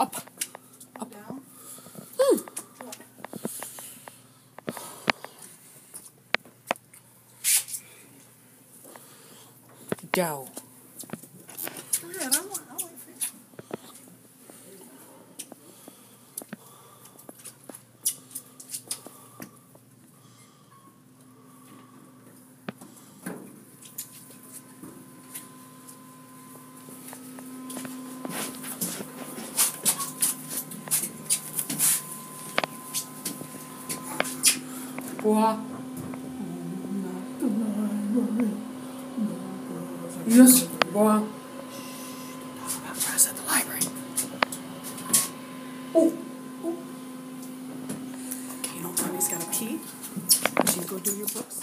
Up. Up. Down. Mm. Go. Boa. Yes. Boa. Talk about press at the library. Oh. Okay, you know Mommy's got a pee. She's go do your books.